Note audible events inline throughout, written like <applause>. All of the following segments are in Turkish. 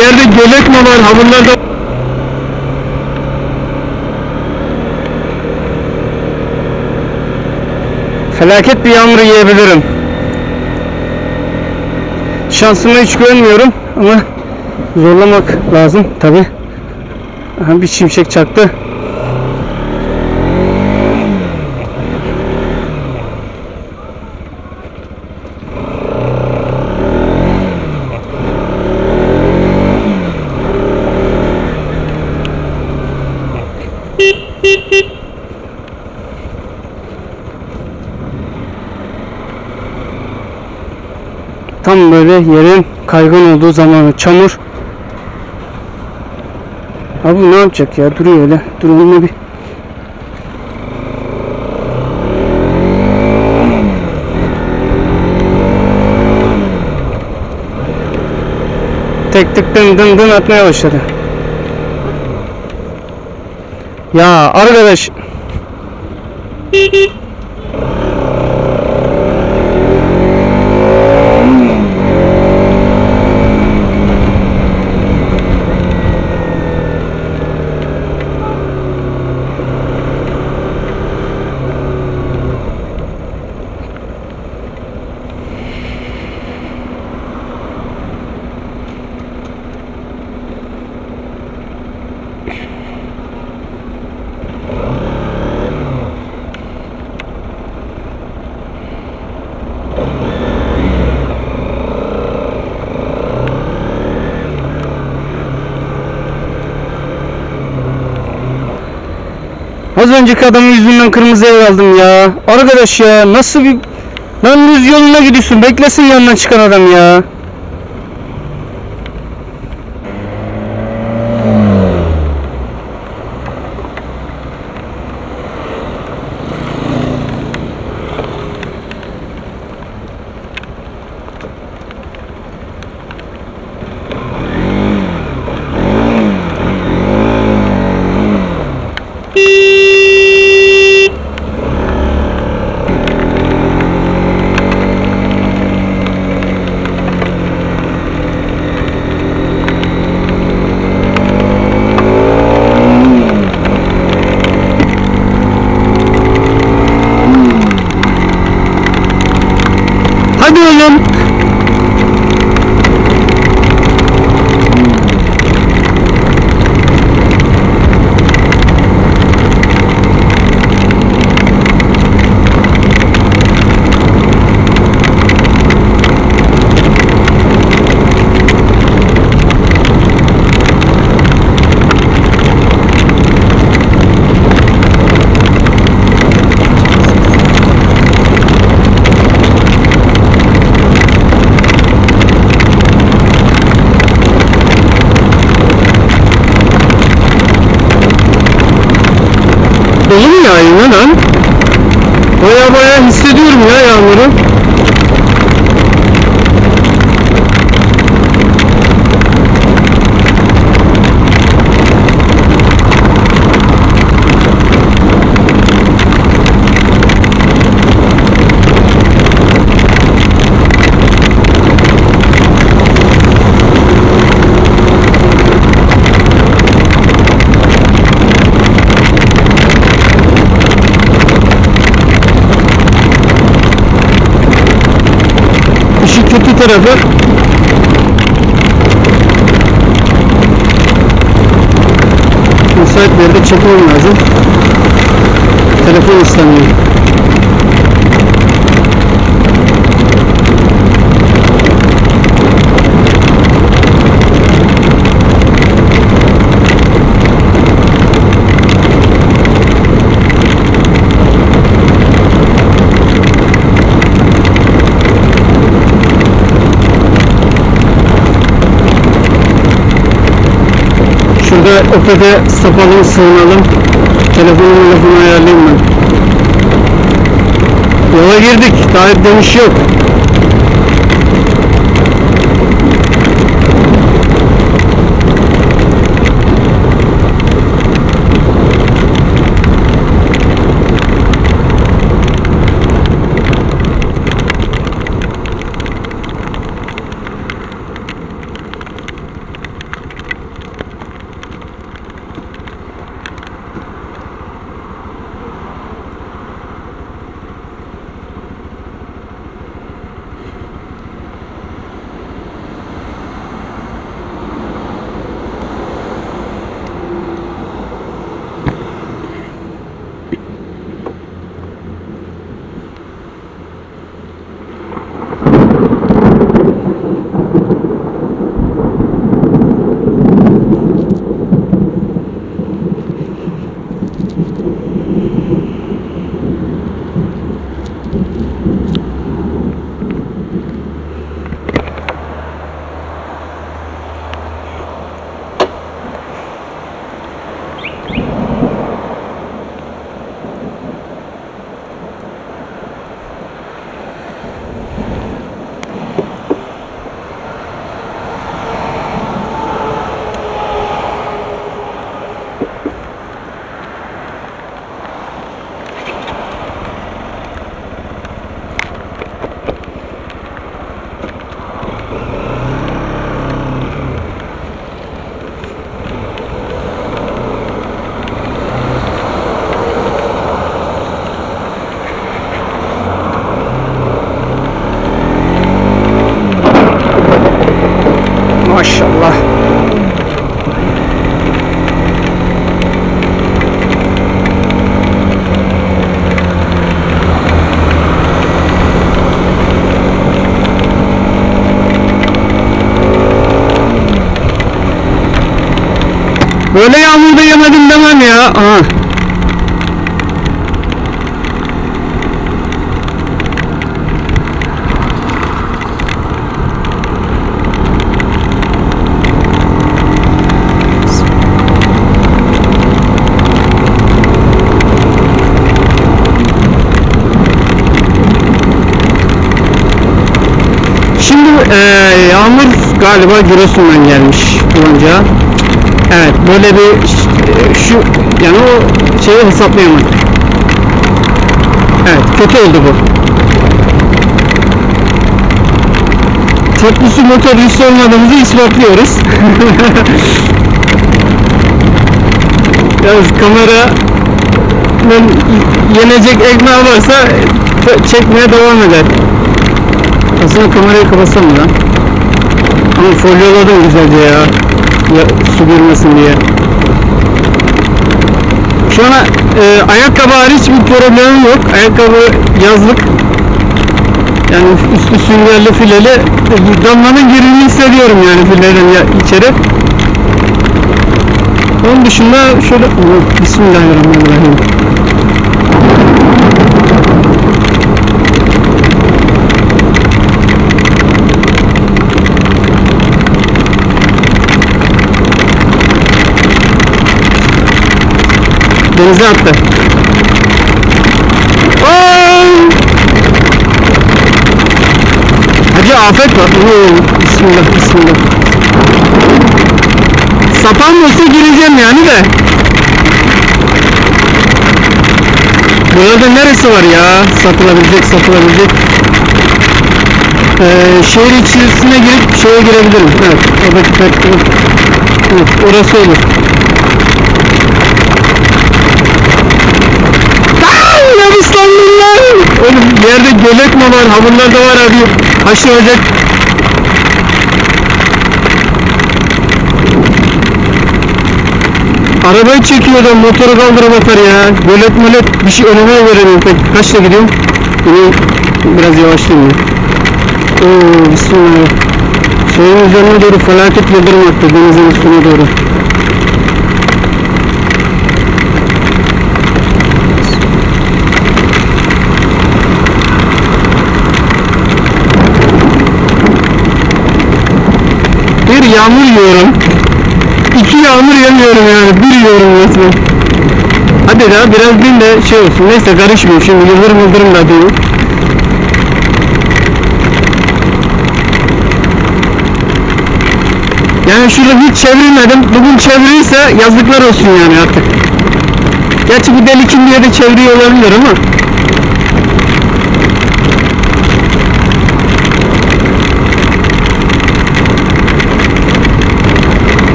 yerde gölet mi var? Havlularda Felaket bir yağmur yiyebilirim. Şansıma hiç güvenmiyorum ama zorlamak lazım tabi. Bir şimşek çaktı. Tam böyle yerin kaygan olduğu zamanı çamur. Abi ne yapacak ya? Duruyor öyle. Dur onunla bir Tek tek dın dın dın atmaya başladı. Ya arkadaş Az önceki adamın yüzünden kırmızı ev aldım ya. Arkadaş ya nasıl bir... Lan düz yoluna gidiyorsun. Beklesin yanından çıkan adam ya. Hadi oğlum. Dolu mu yağıyor lan? Baya baya hissediyorum ya yağmuru. İşin kötü tarafı müsait bir yerde çekmem lazım. Telefon istemiyor. Şurada ötede sapalım sığınalım. Telefonu telefonu ayarlayayım ben. Yola girdik. Daha dönüş yok. Böyle yağmurda yemedim demem ya. Aha. Şimdi eee, yağmur galiba Giresun'dan gelmiş Gonca. Evet böyle bir şu yani o şeyi hesaplayamadım. Evet kötü oldu bu. Tatlı su motorcusu olmadığımızı ispatlıyoruz. <laughs> Yalnız kamera yenecek ekmeği varsa çekmeye devam eder. Aslında kamerayı kapatsam mı lan? Ama folyoladım güzelce ya. Su girmesin diye. Şu an e, ayakkabı hariç bir problemim yok. Ayakkabı yazlık. Yani üstü süngerli fileli. E, Damlanın girdiğini hissediyorum yani fileden ya, içeri. Onun dışında şöyle... Bismillahirrahmanirrahim. Denize attı. Ay! Hacı afet var. Bismillah bismillah. Sapan olsa gireceğim yani de. Burada neresi var ya? Satılabilecek satılabilecek. Ee, şehir içerisine girip şeye girebilirim. Evet. Oradaki. Evet, orası olur. Ay, ya ıslandım lan. Oğlum yerde gölet mi var? Havlular da var abi. Haşır olacak. Arabayı çekiyor da motoru kaldırıp atar ya. Gölet mölet bir şey önüme veremiyorum pek. Kaçla gidiyorum? Yine biraz yavaşlayayım ya. Oo bismillah. Şeyin üzerine doğru felaket yıldırım attı denizin üstüne doğru. Bir yağmur yiyorum. İki yağmur yemiyorum yani. Bir yiyorum resmen. Hadi daha biraz bin de şey olsun. Neyse karışmıyor şimdi. Yıldırım yıldırım da değil. Yani şurada hiç çevirmedim. Bugün çevirirse yazıklar olsun yani artık. Gerçi bu delikin diye de çeviriyor olabilir ama.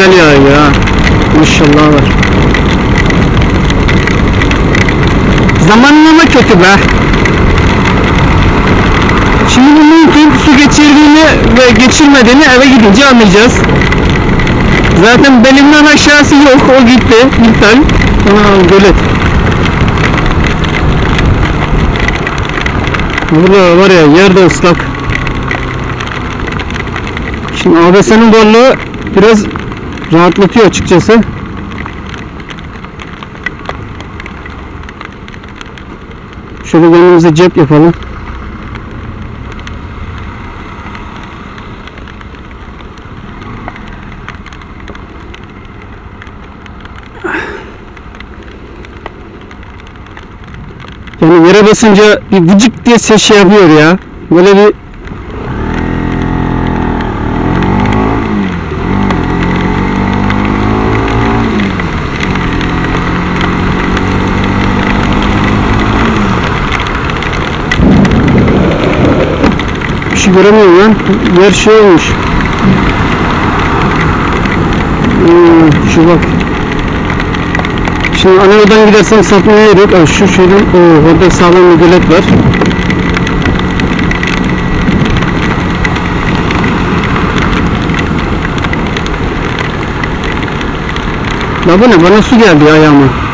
Güzel yağıyor ya. Maşallah var. Zamanlama kötü be. Şimdi bu mümkün su geçirdiğini ve geçirmediğini eve gidince anlayacağız. Zaten belimden aşağısı yok. O gitti. İptal. Ana gölet. Burada var ya yerde ıslak. Şimdi ABS'nin varlığı biraz rahatlatıyor açıkçası. Şöyle kendimize cep yapalım. Yani yere basınca bir vıcık diye ses şey yapıyor ya. Böyle bir şey göremiyorum lan. Yer şey olmuş. Hmm, şu bak. Şimdi ana yoldan gidersem sapmaya yer yok. Şu şöyle, oo, orada sağlam bir gölet var. La bu ne? Bana su geldi ya ayağıma.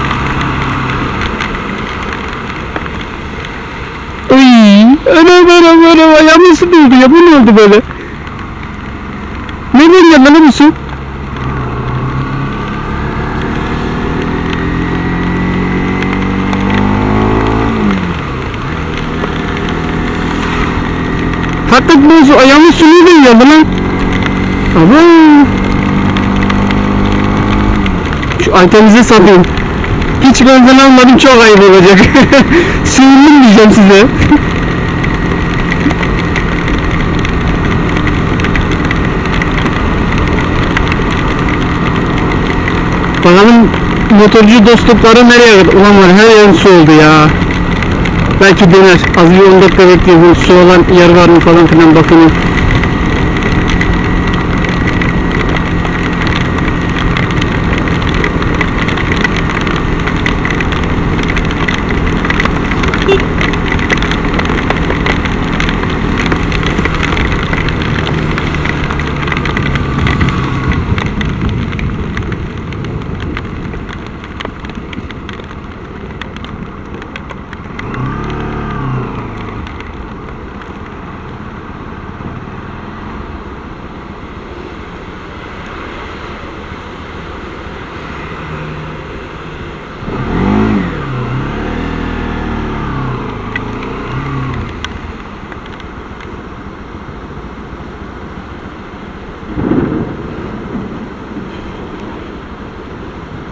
Anam anam ayağıma su doldu ya. Bu ne oldu böyle? Nereden geldi lan bu su? Hakikaten bu ayağımın su nereden geldi lan? Abo. Şu Aytemiz'i satayım. Hiç benzin almadım çok ayıp olacak. <laughs> Suyunum diyeceğim size. Bakalım motorcu dostlukları nereye kadar? Ulan var her yerin su oldu ya. Belki döner. Az bir 10 dakika bekliyorum. Su olan yer var mı falan filan bakın.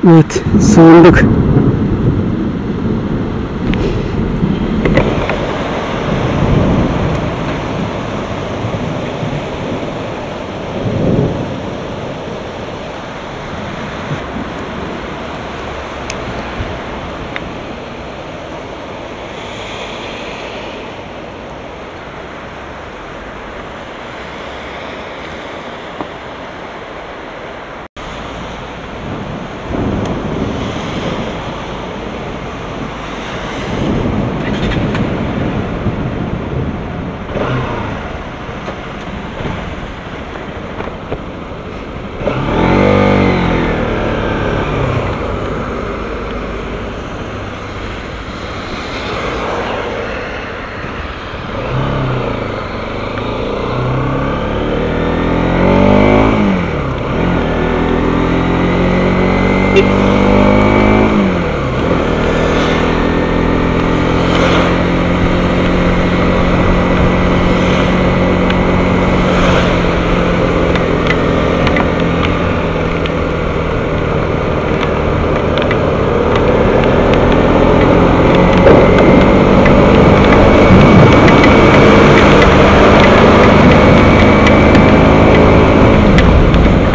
Evet, sığındık.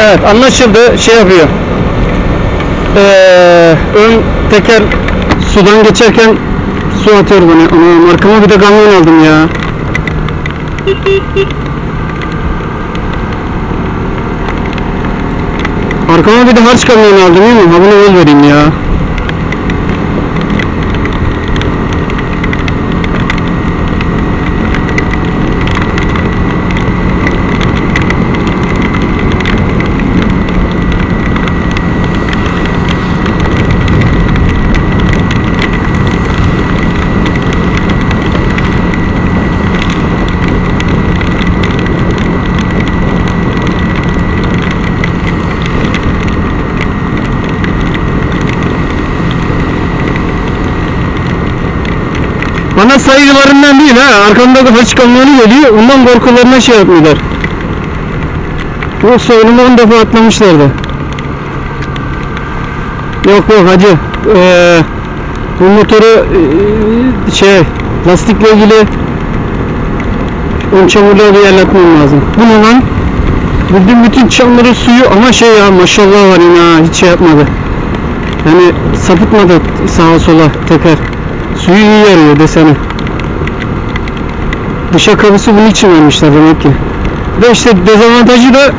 Evet anlaşıldı şey yapıyor. Ee, ön teker sudan geçerken su atıyor bana. Ana arkama bir de kamyon aldım ya. Arkama bir de harç kamyonu aldım değil mi? Ha bunu vereyim ya. Bana saygılarından değil ha. Arkamda da haç geliyor. Ondan korkularına şey yapmıyorlar. Yoksa önüme 10 defa atlamışlardı. Yok yok hacı. Ee, bu motoru ee, şey lastikle ilgili ön çamurları yerletmem lazım. Bu ne bütün çamları suyu ama şey ya maşallah var yine ha hiç şey yapmadı. Yani sapıtmadı sağa sola teker. Suyu iyi yarıyor desene. Dışa kapısı bunun için vermişler demek ki. Ve işte dezavantajı da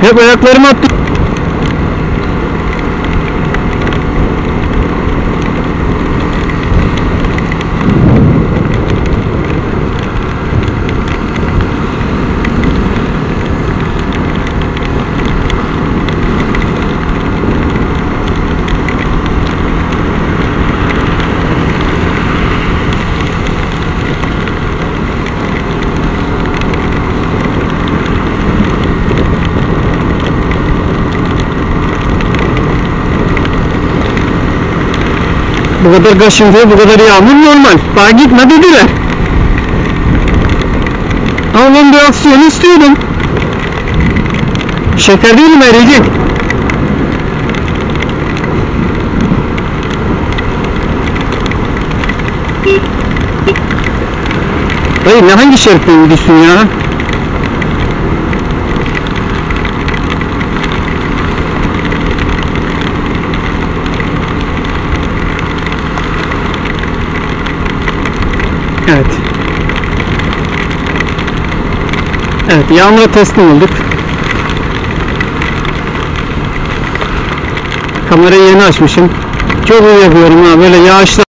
hep ayaklarımı attım. Bu kadar kaşıntı, bu kadar yağmur normal. Daha gitme dediler. Ama ben bir aksiyon istiyordum. Şeker değil mi eriyecek? Dayı ne hangi şeritten gidiyorsun ya? Evet. Evet, yağmura teslim olduk. Kamerayı yeni açmışım. Çok iyi yapıyorum ha böyle yağışlar